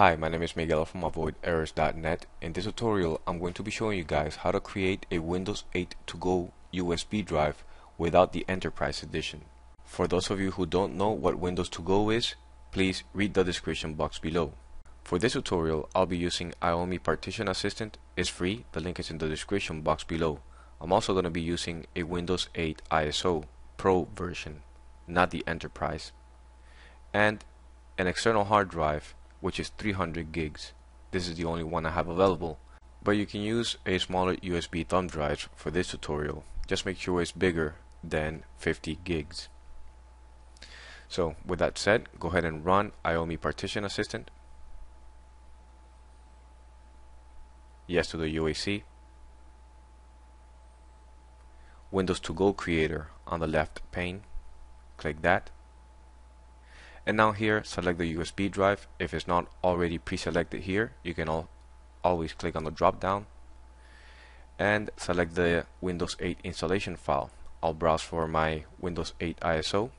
Hi, my name is Miguel from AvoidErrors.net. In this tutorial, I'm going to be showing you guys how to create a Windows 8 to go USB drive without the Enterprise Edition. For those of you who don't know what Windows to go is, please read the description box below. For this tutorial, I'll be using AOMEI Partition Assistant. It's free, the link is in the description box below. I'm also going to be using a Windows 8 ISO Pro version, not the Enterprise. And an external hard drive which is 300 gigs. This is the only one I have available. But you can use a smaller USB thumb drive for this tutorial. Just make sure it's bigger than 50 gigs. So with that said, go ahead and run AOMEI Partition Assistant. Yes to the UAC. Windows to Go Creator on the left pane. Click that and now here select the USB drive. If it's not already pre-selected here you can al always click on the drop down and select the Windows 8 installation file. I'll browse for my Windows 8 ISO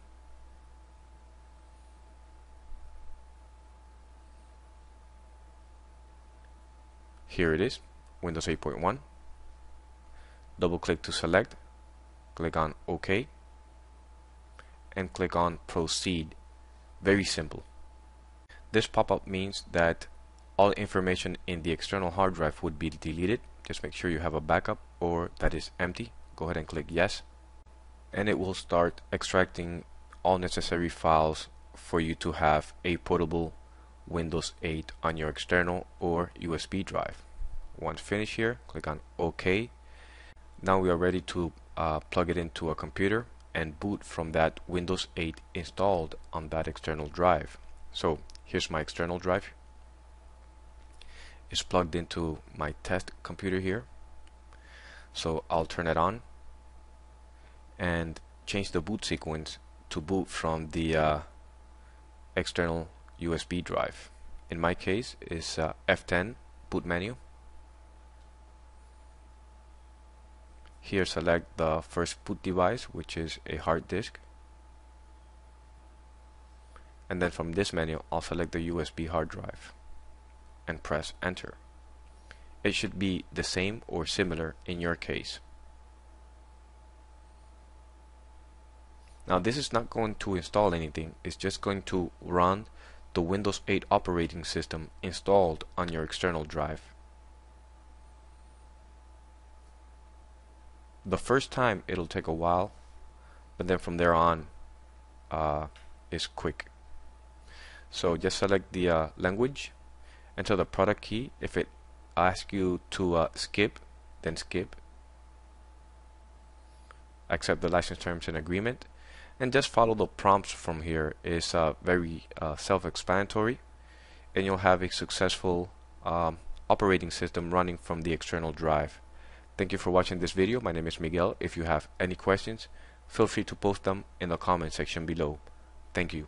here it is Windows 8.1 double click to select. Click on OK. And click on proceed very simple. This pop-up means that all information in the external hard drive would be deleted. Just make sure you have a backup or that is empty. Go ahead and click yes. And it will start extracting all necessary files for you to have a portable Windows 8 on your external or USB drive. Once finished here, click on OK. Now we are ready to uh, plug it into a computer and boot from that Windows 8 installed on that external drive. So here's my external drive. It's plugged into my test computer here. So I'll turn it on and change the boot sequence to boot from the uh, external USB drive. In my case, is uh, F10 boot menu. Here select the first boot device which is a hard disk and then from this menu I'll select the USB hard drive and press enter. It should be the same or similar in your case. Now this is not going to install anything, it's just going to run the Windows 8 operating system installed on your external drive. The first time it'll take a while but then from there on uh, is quick. So just select the uh, language enter the product key. If it asks you to uh, skip then skip. Accept the license terms and agreement. And just follow the prompts from here. Is uh, very uh, self-explanatory. And you'll have a successful um, operating system running from the external drive Thank you for watching this video. My name is Miguel. If you have any questions, feel free to post them in the comment section below. Thank you.